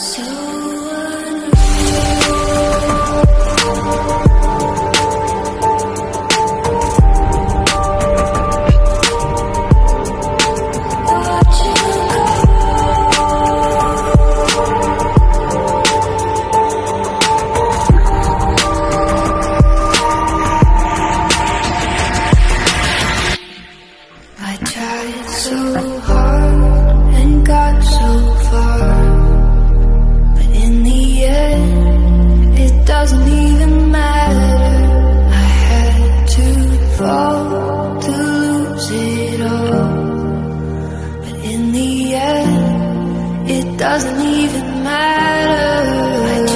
So doesn't even matter.